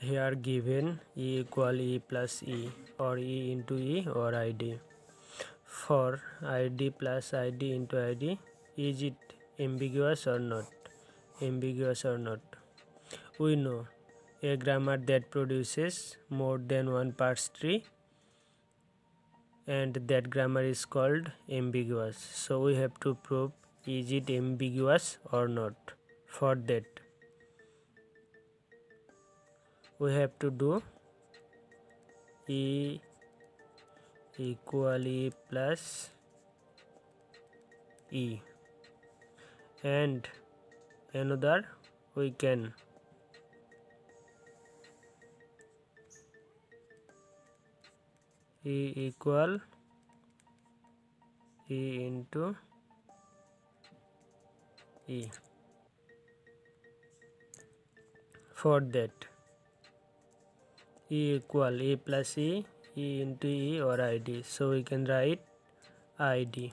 here given e equal e plus e or e into e or id for id plus id into id is it ambiguous or not? Ambiguous or not. We know a grammar that produces more than one parse tree and that grammar is called ambiguous. So we have to prove is it ambiguous or not for that we have to do e equal e plus e. And another we can e equal e into e. For that e equal e plus e e into e or id so we can write id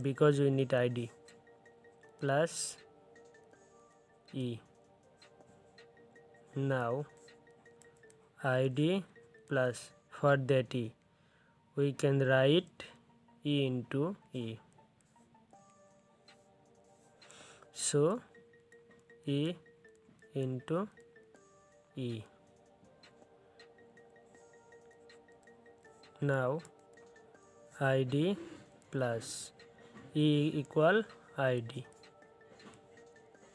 because we need id plus e. Now id plus for that e we can write e into e so e into e now id plus e equal id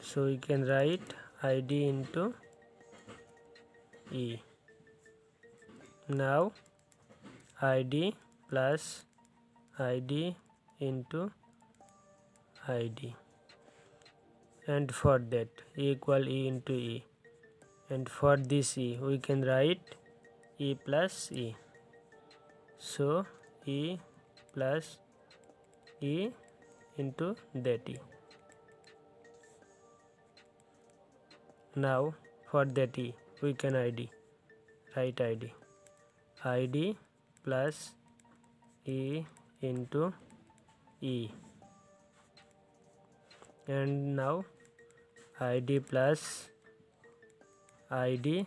so we can write id into e. Now id plus id into id and for that e equal e into e. And for this e we can write e plus e so E plus E into that E. Now for that E we can ID write ID ID plus E into E. And now ID plus ID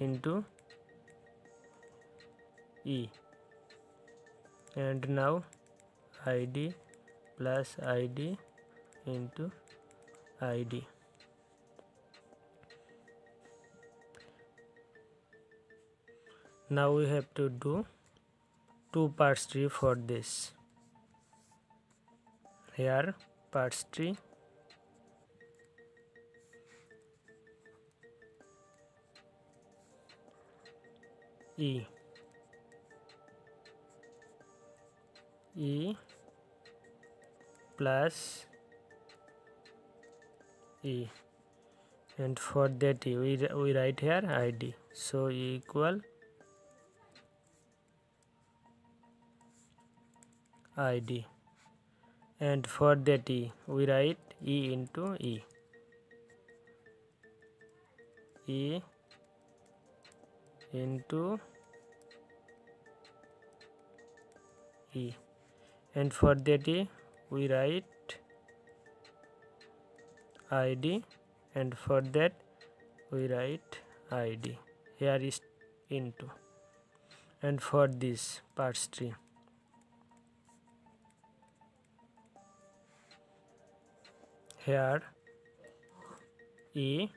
into E and now id plus id into id now we have to do two parse tree for this. Here parse tree. E e plus e. And for that e we, we write here id so e equal id and for that e we write e into e. E into e and for that we write id and for that we write id here is into. And for this parse tree here e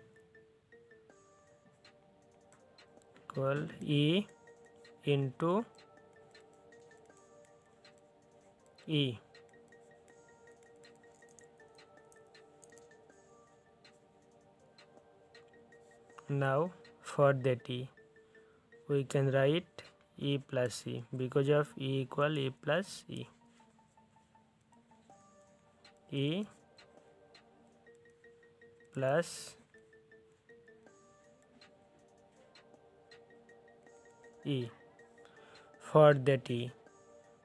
equal e into E. Now for that E we can write E plus E because of E equal E plus E. E plus E for that E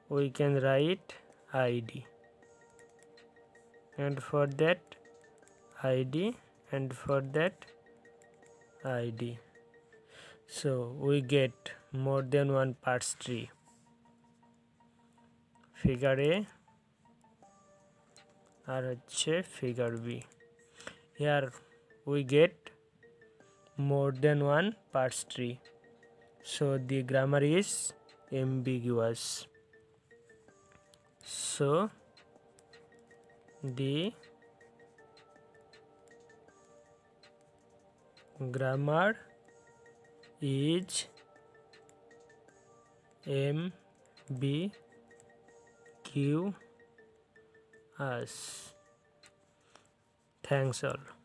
we can write id and for that id and for that id so we get more than one parse tree figure a. Or figure b. Here we get more than one parse tree so the grammar is ambiguous. So the grammar is M B Q S. Thanks all.